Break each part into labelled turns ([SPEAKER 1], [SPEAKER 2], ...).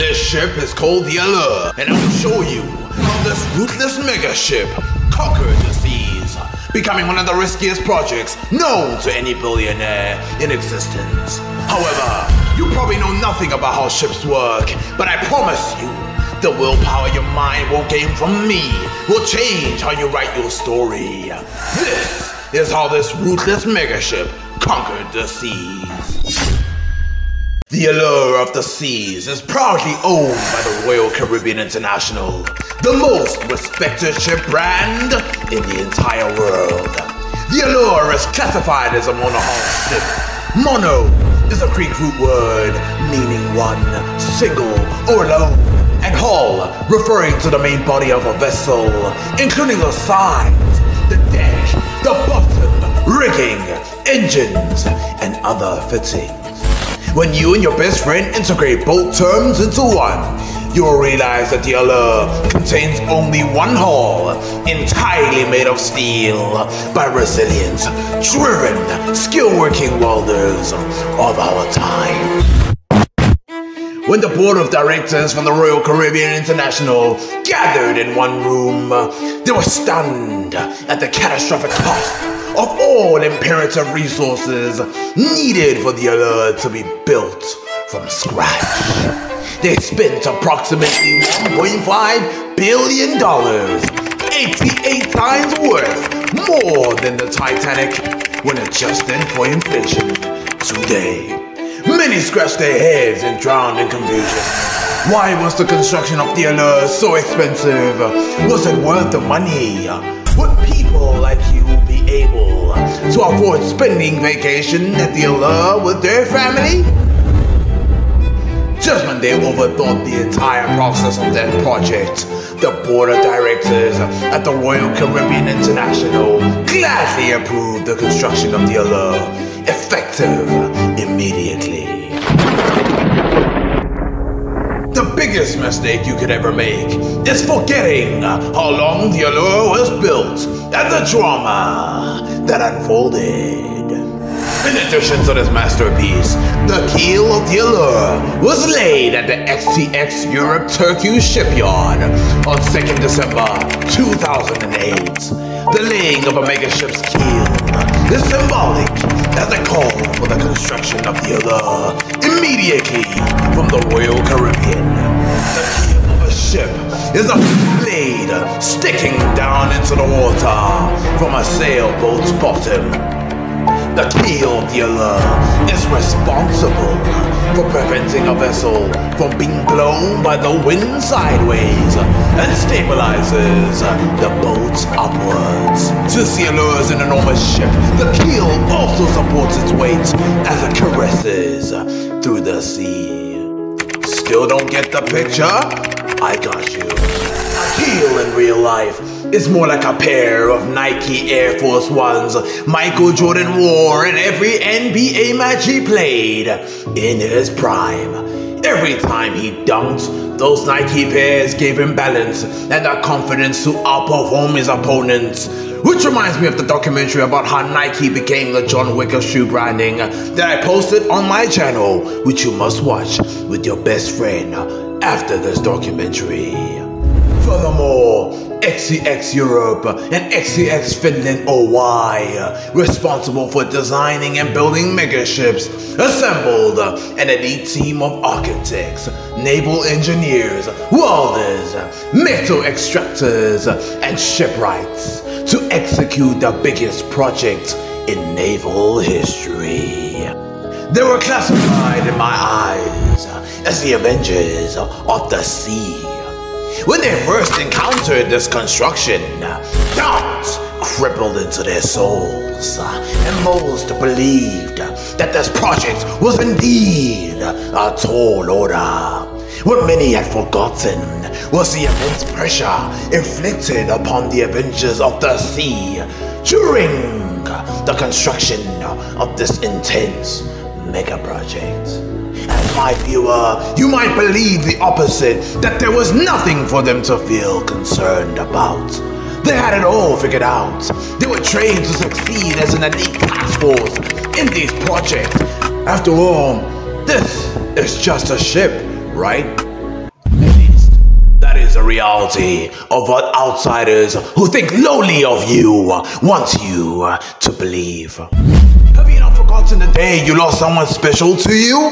[SPEAKER 1] This ship is called the Allure, and I'll show you how this ruthless mega ship conquered the seas, becoming one of the riskiest projects known to any billionaire in existence. However, you probably know nothing about how ships work, but I promise you, the willpower your mind will gain from me will change how you write your story. This is how this ruthless megaship conquered the seas. The Allure of the Seas is proudly owned by the Royal Caribbean International, the most respected ship brand in the entire world. The Allure is classified as a monohull ship. Mono is a Greek root word meaning one, single, or alone, and hull referring to the main body of a vessel, including the sides, the deck, the bottom, rigging, engines, and other fittings. When you and your best friend integrate both terms into one, you will realize that the Allure contains only one hull, entirely made of steel, by resilient, driven, skill-working welders of our time. When the board of directors from the Royal Caribbean International gathered in one room, they were stunned at the catastrophic cost of all imperative resources needed for the Allure to be built from scratch. They spent approximately $1.5 billion, 88 times worth more than the Titanic when adjusted for inflation. Today, many scratched their heads and drowned in confusion. Why was the construction of the Allure so expensive? Was it worth the money? Like you be able to afford spending vacation at the Allure with their family? Just when they overthought the entire process of that project, the board of directors at the Royal Caribbean International gladly approved the construction of the Allure, effective biggest mistake you could ever make is forgetting uh, how long the Allure was built and the drama that unfolded. In addition to this masterpiece, the keel of the Allure was laid at the STX Europe Turku shipyard on 2nd December 2008. The laying of a megaship's keel is symbolic as a call for the construction of the Allure immediately from the Royal Caribbean. Ship is a blade sticking down into the water from a sailboat's bottom. The keel Allure is responsible for preventing a vessel from being blown by the wind sideways and stabilizes the boat upwards. Since the Allure is an enormous ship, the keel also supports its weight as it caresses through the sea. Still don't get the picture? I got you. A heel in real life is more like a pair of Nike Air Force Ones Michael Jordan wore in every NBA match he played in his prime. Every time he dunked, those Nike pairs gave him balance and the confidence to outperform his opponents. Which reminds me of the documentary about how Nike became the John Wick of shoe branding that I posted on my channel, which you must watch with your best friend after this documentary. Furthermore, STX Europe and STX Finland OY, responsible for designing and building megaships, assembled an elite team of architects, naval engineers, welders, metal extractors, and shipwrights to execute the biggest project in naval history. They were classified in my eyes as the Avengers of the Sea. When they first encountered this construction, doubts crippled into their souls, and most believed that this project was indeed a tall order. What many had forgotten was the immense pressure inflicted upon the Avengers of the Sea during the construction of this intense mega project. As my viewer, you might believe the opposite, that there was nothing for them to feel concerned about. They had it all figured out. They were trained to succeed as an elite task force in these projects. After all, this is just a ship, right? That is the reality of what outsiders who think lowly of you want you to believe. Have you not forgotten the day you lost someone special to you?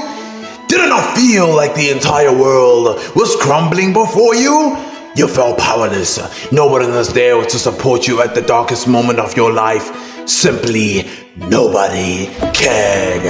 [SPEAKER 1] Did it not feel like the entire world was crumbling before you? You felt powerless. No one was there to support you at the darkest moment of your life. Simply nobody cared.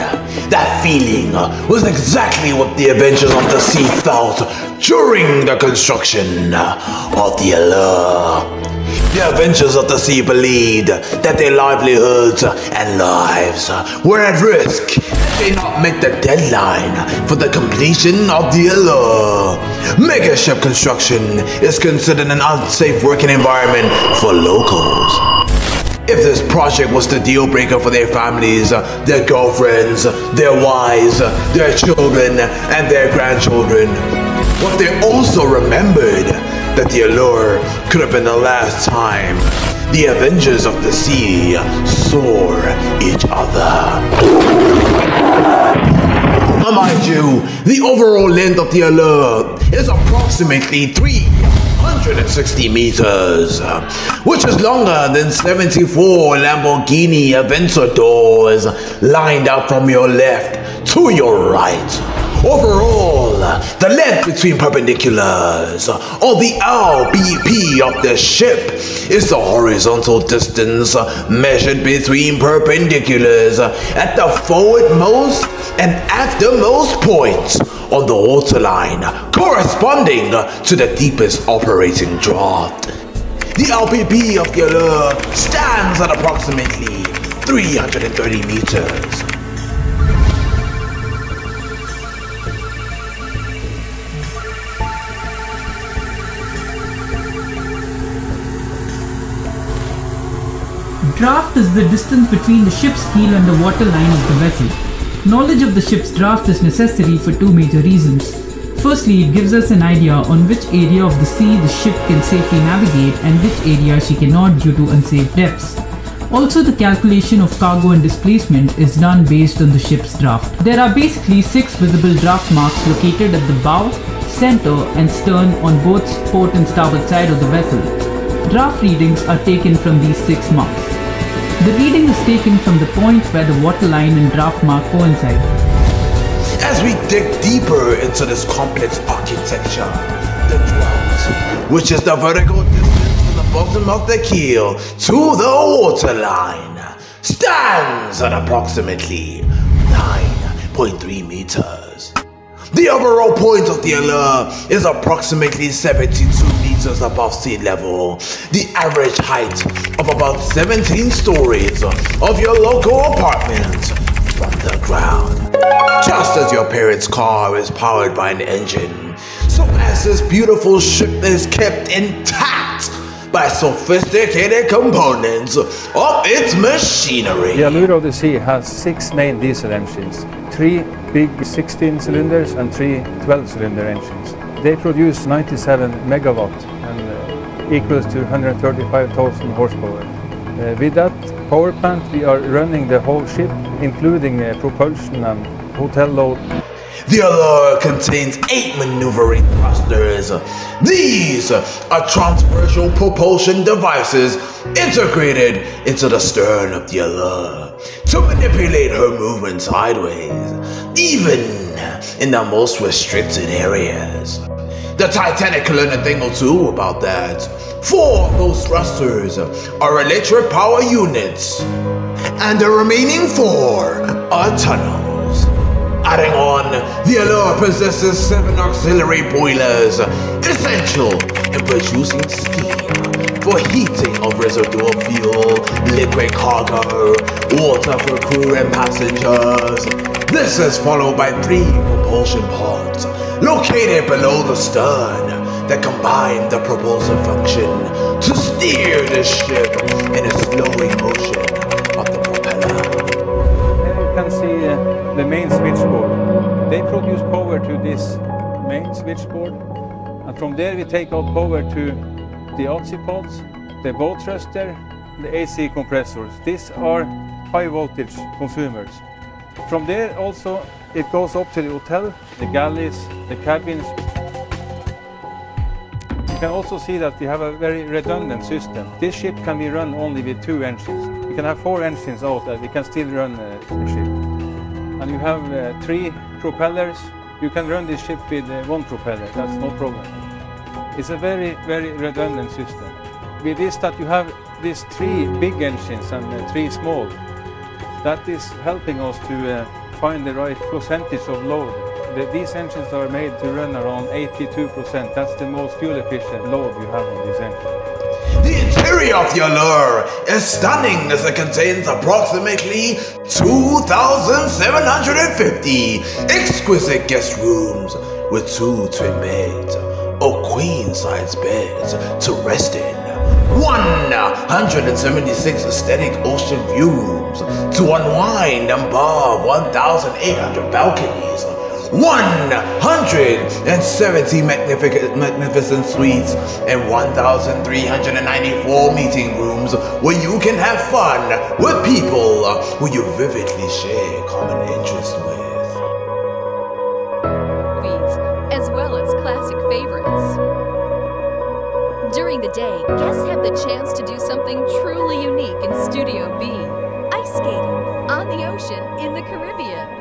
[SPEAKER 1] That feeling was exactly what the Avengers of the Sea felt during the construction of the Allure. The Avengers of the Sea believed that their livelihoods and lives were at risk they not met the deadline for the completion of the Allure. Megaship construction is considered an unsafe working environment for locals. If this project was the deal breaker for their families, their girlfriends, their wives, their children, and their grandchildren, what they also remembered that the allure could have been the last time the Avengers of the Sea saw each other. Now mind you, the overall length of the allure is approximately 360 meters, which is longer than 74 Lamborghini Aventadors lined up from your left to your right. Overall, the length between perpendiculars, or the LBP of the ship, is the horizontal distance measured between perpendiculars at the forwardmost and aftermost points on the waterline, corresponding to the deepest operating draft. The LBP of the Allure stands at approximately 330 meters.
[SPEAKER 2] Draft is the distance between the ship's keel and the waterline of the vessel. Knowledge of the ship's draft is necessary for two major reasons. Firstly, it gives us an idea on which area of the sea the ship can safely navigate and which area she cannot due to unsafe depths. Also, the calculation of cargo and displacement is done based on the ship's draft. There are basically six visible draft marks located at the bow, center, and stern on both port and starboard side of the vessel. Draft readings are taken from these six marks. The reading is taken from the point where the waterline and draft mark coincide.
[SPEAKER 1] As we dig deeper into this complex architecture, the draft, which is the vertical distance from the bottom of the keel to the waterline, stands at approximately 9.3 meters. The overall point of the allure is approximately 72 meters above sea level, the average height of about 17 stories of your local apartment from the ground. Just as your parents' car is powered by an engine, so as this beautiful ship is kept intact by sophisticated components of its machinery.
[SPEAKER 3] The the Sea has six main diesel engines, three big 16 cylinders and three 12 cylinder engines. They produce 97 megawatt and uh, equals to 135,000 horsepower. Uh, with that power plant we are running the whole ship including uh, propulsion and hotel load.
[SPEAKER 1] The Allure contains eight maneuvering thrusters. These are transversal propulsion devices integrated into the stern of the Allure to manipulate her movement sideways, even in the most restricted areas. The Titanic can learn a thing or two about that. Four of those thrusters are electric power units, and the remaining four are tunnels. Adding on, the Allure possesses seven auxiliary boilers, essential in producing steam for heating of residual fuel, liquid cargo, water for crew and passengers. This is followed by three propulsion pods located below the stern that combine the propulsive function to steer the ship in a slowing motion the
[SPEAKER 3] main switchboard. They produce power to this main switchboard and from there we take out power to the OTC pods, the bow thruster, the AC compressors. These are high voltage consumers. From there also it goes up to the hotel, the galleys, the cabins. You can also see that we have a very redundant system. This ship can be run only with two engines. We can have four engines out and we can still run uh, the ship. And you have uh, three propellers. You can run this ship with uh, one propeller, that's no problem. It's a very, very redundant system. With this that you have these three big engines and uh, three small, that is helping us to uh, find the right percentage of load. The, these engines are made to run around 82%. That's the most fuel efficient load you have on this engine.
[SPEAKER 1] Of the Allure is stunning as it contains approximately 2,750 exquisite guest rooms with two twin beds or queen-size beds to rest in. 176 aesthetic ocean views to unwind above 1,800 balconies. 170 magnificent, magnificent suites and 1,394 meeting rooms where you can have fun with people who you vividly share common interests with.
[SPEAKER 4] As well as classic favorites. During the day, guests have the chance to do something truly unique in Studio B ice skating on the ocean in the Caribbean.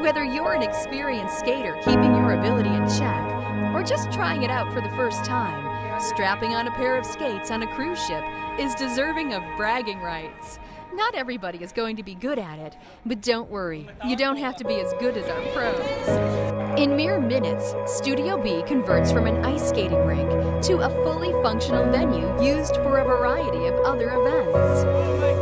[SPEAKER 4] Whether you're an experienced skater keeping your ability in check, or just trying it out for the first time, strapping on a pair of skates on a cruise ship is deserving of bragging rights. Not everybody is going to be good at it, but don't worry, you don't have to be as good as our pros. In mere minutes, Studio B converts from an ice skating rink to a fully functional venue used for a variety of other events.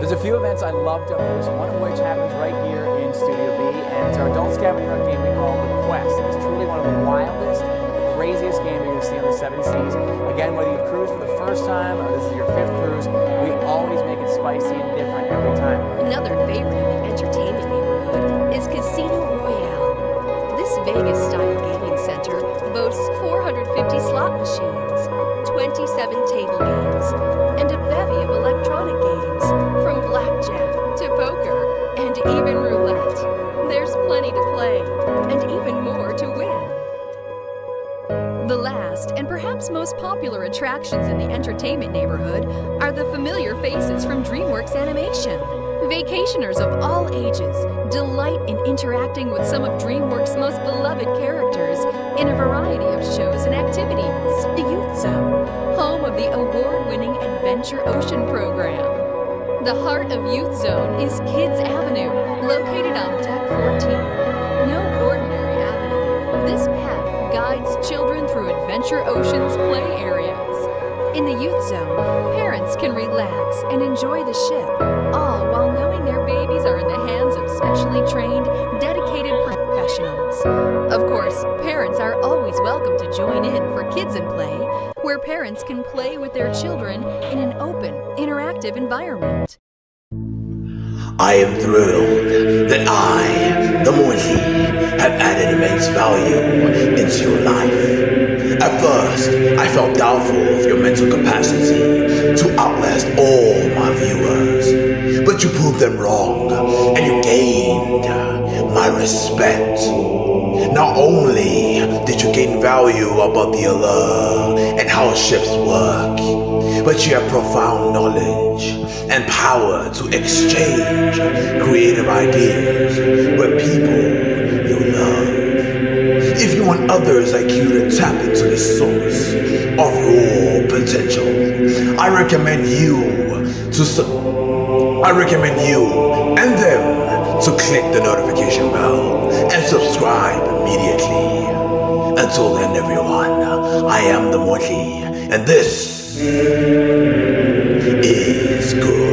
[SPEAKER 5] There's a few events I love to host, one of which happens right here in Studio B, and it's our adult scavenger hunt game we call The Quest. It's truly one of the wildest, craziest games you're going to see on the seven seas. Again, whether you've cruised for the first time or this is your fifth cruise, we always make it spicy and different every time.
[SPEAKER 4] Another favorite in the entertainment neighborhood is Casino Royale. This Vegas style gaming center boasts 450 slot machines, 27 table games, and a bevy of electronic perhaps most popular attractions in the entertainment neighborhood are the familiar faces from DreamWorks Animation. Vacationers of all ages delight in interacting with some of DreamWorks' most beloved characters in a variety of shows and activities. The Youth Zone, home of the award winning Adventure Ocean program. The heart of Youth Zone is Kids Avenue, located on Deck 14. No ordinary avenue. This path guides children through Adventure Ocean's play areas. In the Youth Zone, parents can relax and enjoy the ship, all while knowing their babies are in the hands of specially trained, dedicated professionals. Of course, parents are always welcome to join in for Kids in Play, where parents can play with their children in an open, interactive environment.
[SPEAKER 1] I am thrilled that I, the Mondli, have added immense value into your life. At first, I felt doubtful of your mental capacity to outlast all my viewers. But you proved them wrong, and you gained my respect. Not only did you gain value about the allure and how ships work, but you have profound knowledge and power to exchange creative ideas with people. If you want others like you to tap into the source of your potential, I recommend you to su- I recommend you and them to click the notification bell and subscribe immediately. Until then, everyone, I am the Mondli, and this is good.